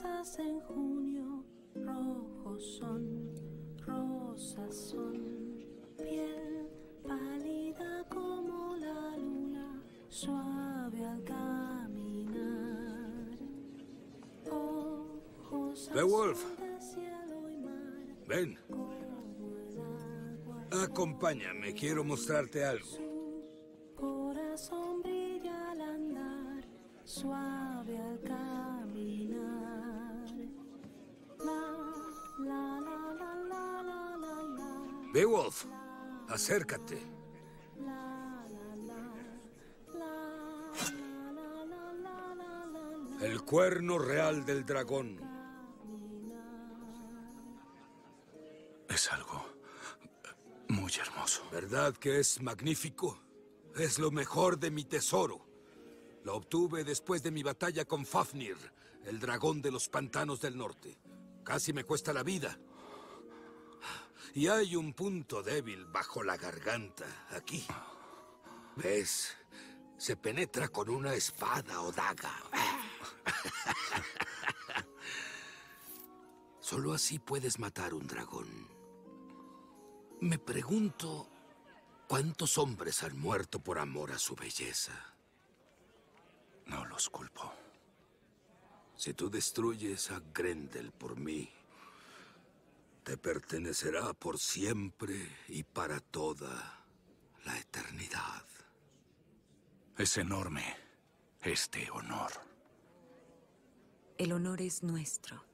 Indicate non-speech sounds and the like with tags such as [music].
fresas en junio, rojos son, rosas son, piel pálida como la luna, suave al caminar. Ojos Beowulf. Ven, acompáñame, quiero mostrarte algo. Corazón brilla al andar, suave al caminar. Beowulf, acércate. El cuerno real del dragón. Es algo muy hermoso. ¿Verdad que es magnífico? Es lo mejor de mi tesoro. Lo obtuve después de mi batalla con Fafnir, el dragón de los pantanos del norte. Casi me cuesta la vida, y hay un punto débil bajo la garganta, aquí. ¿Ves? Se penetra con una espada o daga. [laughs] Solo así puedes matar un dragón. Me pregunto cuántos hombres han muerto por amor a su belleza. No los culpo. Si tú destruyes a Grendel por mí, te pertenecerá por siempre y para toda la eternidad. Es enorme este honor. El honor es nuestro.